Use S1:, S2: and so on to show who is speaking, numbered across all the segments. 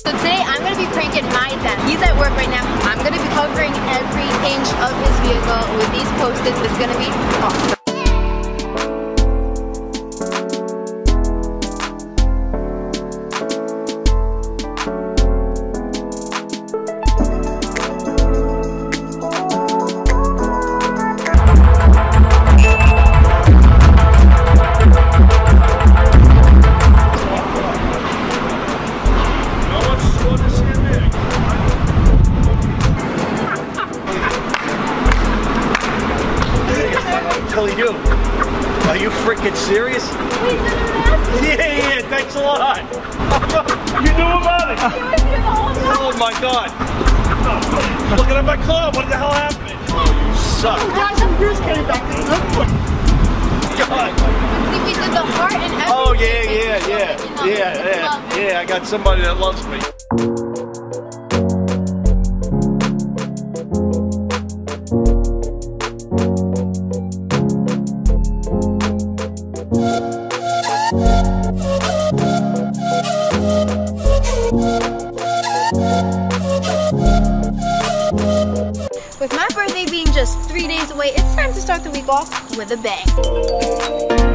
S1: So today I'm gonna be pranking my dad. He's at work right now. I'm gonna be covering every inch of his vehicle with these post-its. It's gonna be awesome.
S2: Are you freaking serious? Yeah, yeah, thanks a lot. you knew about it. Oh my god. Looking at my club, what the hell happened? Oh, you suck. Oh, god.
S1: See, we did the heart and everything.
S2: Oh yeah, yeah, yeah, yeah, yeah, yeah. I got somebody that loves me.
S1: My birthday being just three days away, it's time to start the week off with a bang.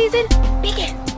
S1: Season begin.